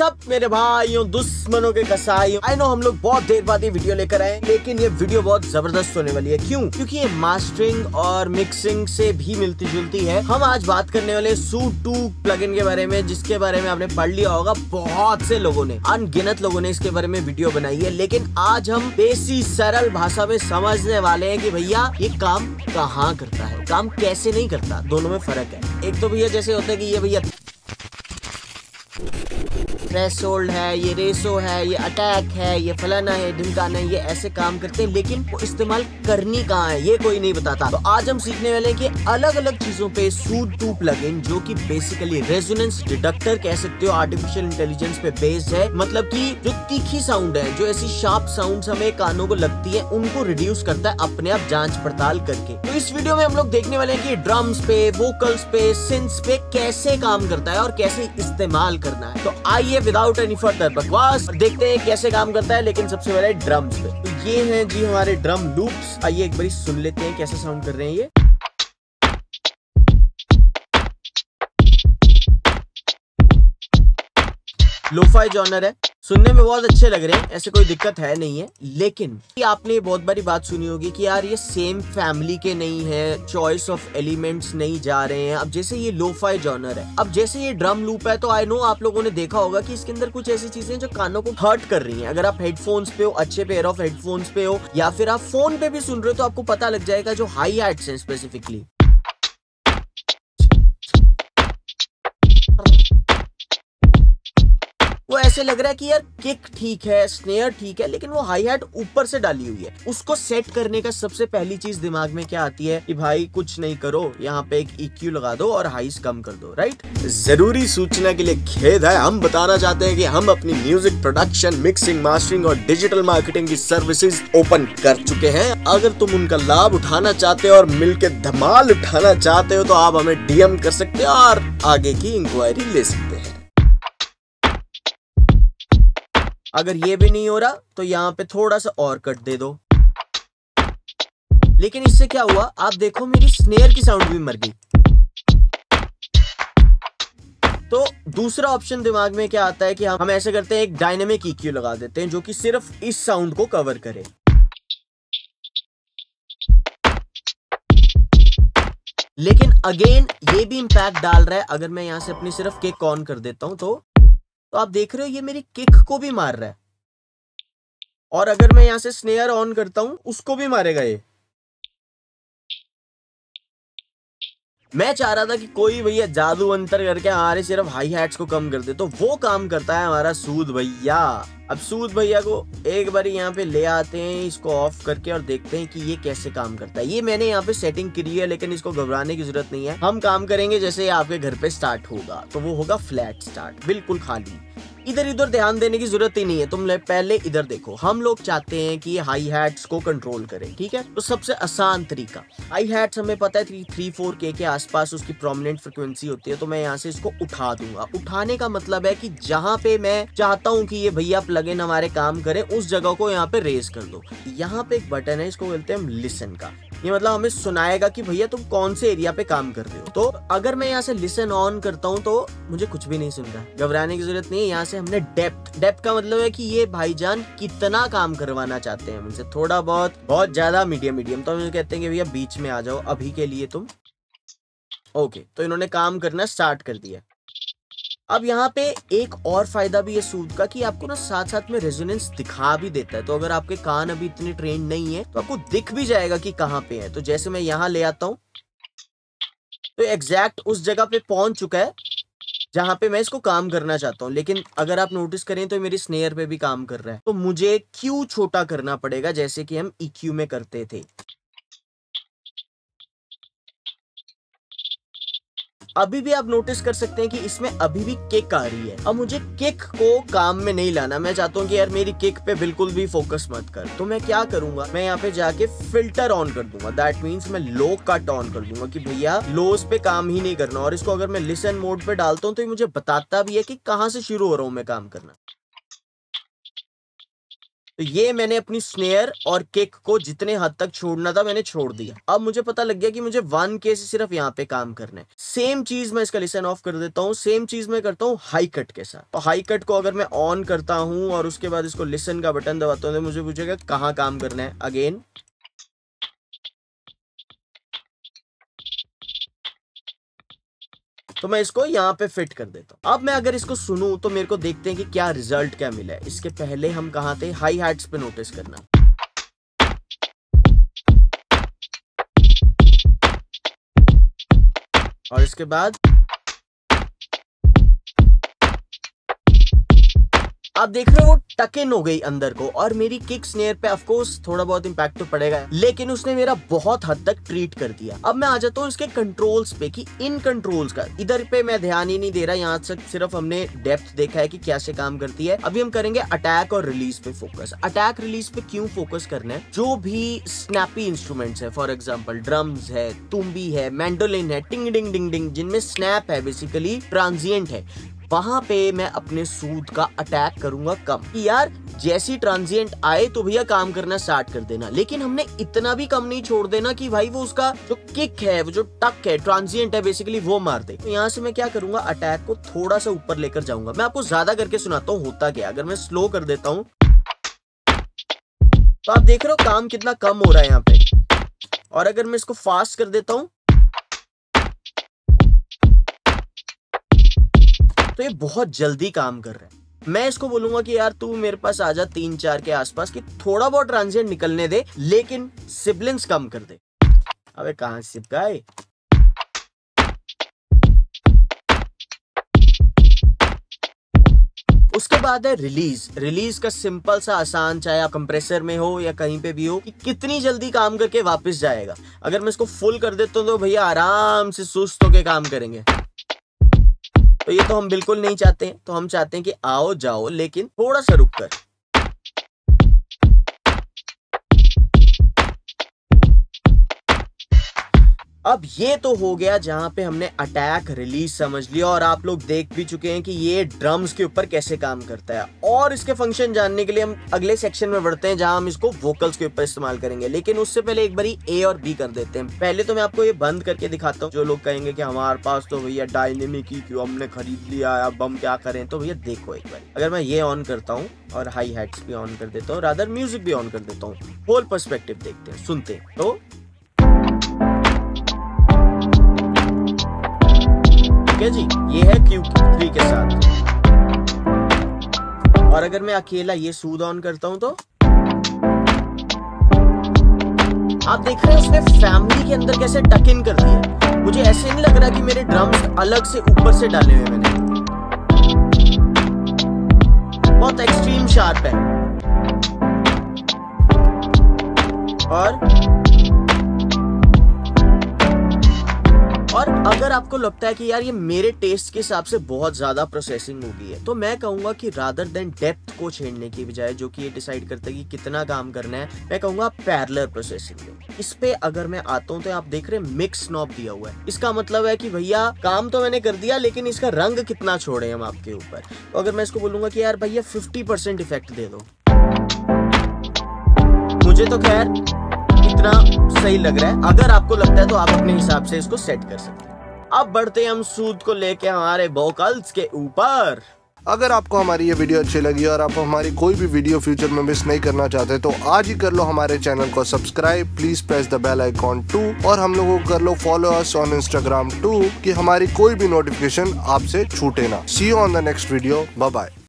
सब मेरे भाइयों, दुश्मनों के कसाइयों। आई नो हम लोग बहुत देर बाद ये वीडियो लेकर आए, लेकिन ये वीडियो बहुत ज़बरदस्त होने वाली है। क्यों? क्योंकि ये मास्टरिंग और मिक्सिंग से भी मिलती जुलती है। हम आज बात करने वाले सूट टू प्लगइन के बारे में, जिसके बारे में आपने पढ़ लिया होगा बहुत से लोगों ने। अनगिनत लोगों ने इसके बारे में वीडियो बनाई है, लेकिन आज हम देसी, सरल भाषा में समझने वाले हैं कि भैया, ये काम कहाँ करता है? काम कैसे नहीं करता? दोनों में फ़र्क है। एक तो भैया जैसे होता है कि ये भैया थ्रेशोल्ड है, ये रेसो है, ये अटैक है, ये फलाना है, ढिमकाना है, ये ऐसे काम करते हैं, लेकिन वो इस्तेमाल करनी कहाँ है, ये कोई नहीं बताता। तो आज हम सीखने वाले हैं कि अलग अलग चीज़ों पे सूट टू प्लगइन जो कि बेसिकली रेजोनेंस डिडक्टर कह सकते हो आर्टिफिशियल इंटेलिजेंस पे बेस्ड है मतलब की जो तीखी साउंड है, जो ऐसी शार्प साउंड हमें कानों को लगती है, उनको रिड्यूस करता है अपने आप जाँच पड़ताल करके। तो इस वीडियो में हम लोग देखने वाले हैं कि ड्रम्स पे वोकल्स पे सिंस पे कैसे काम करता है और कैसे इस्तेमाल करना है। तो आइए विदाउट एनी फर्दर बकवास। देखते हैं कैसे काम करता है, लेकिन सबसे पहले ड्रम्स पे। तो ये हैं जी हमारे ड्रम लूप्स आइए एक बारी सुन लेते हैं कैसे साउंड कर रहे हैं ये। लोफाई जॉनर है। सुनने में बहुत अच्छे लग रहे हैं, ऐसे कोई दिक्कत है नहीं है, लेकिन आपने बहुत बड़ी बात सुनी होगी कि यार ये सेम फैमिली के नहीं है चॉइस ऑफ़ एलिमेंट्स नहीं जा रहे हैं। अब जैसे ये लोफाई जॉनर है, अब जैसे ये ड्रम लूप है तो आई नो आप लोगों ने देखा होगा कि इसके अंदर कुछ ऐसी चीज़ें जो कानों को हर्ट कर रही है। अगर आप हेडफोन्स पे हो, अच्छे पेयर ऑफ़ हेडफोन्स पे हो, या फिर आप फ़ोन पे भी सुन रहे हो तो आपको पता लग जाएगा जो हाई हाइट्स हैं स्पेसिफिकली ऐसे लग रहा है कि यार किक ठीक है स्नेयर ठीक है, लेकिन वो हाई हैट ऊपर से डाली हुई है। उसको सेट करने का सबसे पहली चीज़ दिमाग में क्या आती है कि भाई कुछ नहीं करो, यहाँ पे एक इक्यू लगा दो और हाइस कम कर दो राइट ज़रूरी सूचना के लिए खेद है। हम बताना चाहते हैं कि हम अपनी म्यूज़िक प्रोडक्शन मिक्सिंग मास्टरिंग और डिजिटल मार्केटिंग की सर्विसेज़ ओपन कर चुके हैं। अगर तुम उनका लाभ उठाना चाहते हो और मिलकर धमाल उठाना चाहते हो तो आप हमें डीएम कर सकते हो और आगे की इंक्वायरी ले सकते अगर ये भी नहीं हो रहा तो यहाँ पे थोड़ा सा और कट दे दो। लेकिन इससे क्या हुआ, आप देखो मेरी स्नेयर की साउंड भी मर गई। तो दूसरा ऑप्शन दिमाग में क्या आता है कि हम ऐसे करते हैं, एक डायनेमिक इक्यू लगा देते हैं, जो कि सिर्फ़ इस साउंड को कवर करे। लेकिन अगेन ये भी इंपैक्ट डाल रहा है। अगर मैं यहाँ से अपनी सिर्फ़ केक ऑन कर देता हूँ तो तो आप देख रहे हो, ये मेरी किक को भी मार रहा है। और अगर मैं यहाँ से स्नेयर ऑन करता हूँ, उसको भी मारेगा ये। मैं चाह रहा था कि कोई भैया जादू अंतर करके हमारे सिर्फ़ हाई हैट्स को कम कर दे तो वो काम करता है हमारा सूद भैया। अब सूद भैया को एक बार यहाँ पे ले आते हैं, इसको ऑफ़ करके और देखते हैं कि ये कैसे काम करता है। ये मैंने यहाँ पे सेटिंग करी है, लेकिन इसको घबराने की ज़रूरत नहीं है। हम काम करेंगे जैसे आपके घर पे स्टार्ट होगा तो वो होगा फ्लैट स्टार्ट बिल्कुल खाली। इधर इधर ध्यान देने की ज़रूरत ही नहीं है। तुम पहले इधर देखो। हम लोग चाहते हैं कि हाई हैट्स को कंट्रोल करें, ठीक है? तो सबसे आसान तरीका। हाई हैट्स हमें पता है थ्री थ्री फोर के के आसपास उसकी प्रोमिनेंट फ्रिक्वेंसी होती है तो मैं यहाँ से इसको उठा दूँगा। उठाने का मतलब है कि जहाँ पे मैं चाहता हूँ कि ये भैया प्लगइन हमारे काम करे, उस जगह को यहाँ पे रेस कर दो। यहाँ पे एक बटन है, इसको बोलते हैं लिसन का। ये मतलब हमें सुनाएगा कि भैया तुम कौन से एरिया पे काम कर रहे हो? तो अगर मैं यहाँ से लिसन ऑन करता हूँ तो मुझे कुछ भी नहीं सुन रहा घबराने की ज़रूरत नहीं है, यहाँ से हमने डेप्थ डेप्थ का मतलब है कि ये भाईजान कितना काम करवाना चाहते हैं मुझसे। थोड़ा बहुत बहुत ज़्यादा मीडियम मीडियम तो मुझे कहते हैं कि भैया बीच में आ जाओ, अभी के लिए तुम। ओके तो इन्होंने काम करना स्टार्ट कर दिया। अब यहाँ पे एक और फ़ायदा भी है सूद का कि आपको ना साथ साथ में रेजोनेंस दिखा भी देता है। तो अगर आपके कान अभी इतने ट्रेंड नहीं है तो आपको दिख भी जाएगा कि कहाँ पे है। तो जैसे मैं यहाँ ले आता हूँ। तो एग्जैक्ट उस जगह पे पहुँच चुका है, जहाँ पे मैं इसको काम करना चाहता हूँ। लेकिन अगर आप नोटिस करें तो मेरी स्नेयर पे भी काम कर रहा है। तो मुझे क्यू छोटा करना पड़ेगा, जैसे कि हम इक्यू में करते थे। अभी भी आप नोटिस कर सकते हैं कि इसमें अभी भी किक आ रही है। अब मुझे किक को काम में नहीं लाना। मैं चाहता हूँ कि यार मेरी किक पे बिल्कुल भी फोकस मत कर। तो मैं क्या करूँगा? मैं यहाँ पे जाके फ़िल्टर ऑन कर दूँगा। दैट मीन्स मैं लो कट ऑन कर दूँगा कि भैया लोस पे काम ही नहीं करना। और इसको अगर मैं लिसन मोड पे डालता हूँ तो ये मुझे बताता भी है कि कहाँ से शुरू हो रहा हूँ मैं काम करना। तो ये मैंने अपनी स्नेयर और किक को जितने हद तक छोड़ना था, मैंने छोड़ दिया। अब मुझे पता लग गया कि मुझे वन के से सिर्फ़ यहाँ पे काम करना है। सेम चीज़ मैं इसका लिसन ऑफ़ कर देता हूँ सेम चीज़ मैं करता हूँ हाई कट के साथ। तो हाई कट को अगर मैं ऑन करता हूँ और उसके बाद इसको लिसन का बटन दबाता हूँ तो मुझे पूछेगा कहाँ काम करना है? अगेन तो मैं इसको यहाँ पे फिट कर देता हूँ। अब मैं अगर इसको सुनू तो मेरे को देखते हैं कि क्या रिज़ल्ट क्या मिला है। इसके पहले हम कहा थे? हाई हाइट्स पे नोटिस करना। और इसके बाद आप देख रहे हो टक इन हो गई अंदर को और मेरी किक स्नेयर पे ऑफकोर्स थोड़ा बहुत इम्पैक्ट तो पड़ेगा। लेकिन उसने मेरा बहुत हद तक ट्रीट कर दिया। अब मैं आ जाता हूँ इसके कंट्रोल्स पे कि इन कंट्रोल्स का। इधर पे मैं ध्यान ही नहीं दे रहा, यहाँ तक सिर्फ़ हमने डेप्थ देखा है कि कैसे काम करती है। अभी हम करेंगे अटैक और रिलीज़ पे फोकस अटैक रिलीज़ पे क्यों फोकस करना है? जो भी स्नैपी इंस्ट्रूमेंट्स है फॉर एग्ज़ाम्पल ड्रम्स है तुम्बी है मैंडोलिन है टिंग डिंग डिंग डिंग जिनमें स्नैप है बेसिकली ट्रांजिएंट है। वहाँ पे मैं अपने सूद का अटैक करूँगा कम। यार, जैसी ट्रांजिएंट आए तो भैया काम करना स्टार्ट कर देना। लेकिन हमने इतना भी कम नहीं छोड़ देना कि भाई वो उसका जो किक है, वो जो टक है ट्रांजिएंट है बेसिकली वो मार दे। तो यहाँ से मैं क्या करूँगा? अटैक को थोड़ा सा ऊपर लेकर जाऊँगा। मैं आपको ज़्यादा करके सुनाता हूँ, होता क्या अगर मैं स्लो कर देता हूँ। तो आप देख रहे हो, काम कितना कम हो रहा है यहाँ पे। और अगर मैं इसको फास्ट कर देता हूँ तो ये बहुत जल्दी काम कर रहे हैं। मैं इसको बोलूँगा कि यार तू मेरे पास आ जा तीन चार के आसपास कि थोड़ा बहुत ट्रांजिएंट निकलने दे, लेकिन सिबलिंग्स कम कर दे। अबे कहाँ सिपकाए उसके बाद है रिलीज़ रिलीज़ का सिंपल सा, आसान, चाहे आप कंप्रेसर में हो या कहीं पे भी हो, कि कितनी जल्दी काम करके वापस जाएगा। अगर मैं इसको फुल कर देता हूँ तो भैया आराम से सुस्त होके काम करेंगे। तो ये तो हम बिल्कुल नहीं चाहते तो हम चाहते हैं कि आओ जाओ, लेकिन थोड़ा सा रुक कर। अब ये तो हो गया जहाँ पे हमने अटैक रिलीज़ समझ लिया और आप लोग देख भी चुके हैं कि ये ड्रम्स के ऊपर कैसे काम करता है। और इसके फ़ंक्शन जानने के लिए हम अगले सेक्शन में बढ़ते हैं जहाँ हम इसको वोकल्स के ऊपर इस्तेमाल करेंगे। लेकिन उससे पहले एक बारी ए और बी कर देते हैं। पहले तो मैं आपको ये बंद करके दिखाता हूँ। जो लोग कहेंगे कि हमारे पास तो भैया डायनेमिक ही क्यों हमने खरीद लिया अब हम क्या करें? तो भैया देखो एक बार। अगर मैं ये ऑन करता हूँ और हाई हेड्स भी ऑन कर देता हूँ रादर म्यूज़िक भी ऑन कर देता हूँ। होल परस्पेक्टिव देखते हैं, सुनते हैं। तो ठीक है जी? ये है क्यू थ्री के साथ। और अगर मैं अकेला ये सूद ऑन करता हूँ तो? आप देख रहे हैं उसने फैमिली के अंदर कैसे टक इन कर दिया मुझे ऐसे नहीं लग रहा कि मेरे ड्रम्स अलग से ऊपर से डाले हुए मैंने। बहुत एक्सट्रीम शार्प है। और और अगर आपको लगता है कि यार ये मेरे टेस्ट के हिसाब से बहुत ज़्यादा प्रोसेसिंग हो है तो मैं कहूँगा कि रादर देन डेप्थ को छेड़ने की बजाय जो कि ये डिसाइड करता है कि कितना काम करना है, मैं कहूँगा पैरलर प्रोसेसिंग लो। इस पे अगर मैं आता हूँ तो आप देख रहे हैं मिक्स नॉब दिया हुआ है। इसका मतलब है कि भैया, काम तो मैंने कर दिया, लेकिन इसका रंग कितना छोड़े हम आपके ऊपर। तो अगर मैं इसको बोलूँगा कि यार भैया फिफ्टी इफ़ेक्ट दे दो। मुझे तो खैर इतना सही लग रहा है। अगर आपको लगता है तो आप अपने हिसाब से इसको सेट कर सकते हैं। अब बढ़ते हैं हम सूद को लेके हमारे वोकल्स के ऊपर। अगर आपको हमारी ये वीडियो अच्छी लगी और आप हमारी कोई भी वीडियो फ्यूचर में मिस नहीं करना चाहते तो आज ही कर लो हमारे चैनल को subscribe please press the bell icon too और हम लोगों को कर लो follow us on Instagram too कि हमारी कोई भी नोटिफिकेशन आपसे छूटे ना। See you on the next video bye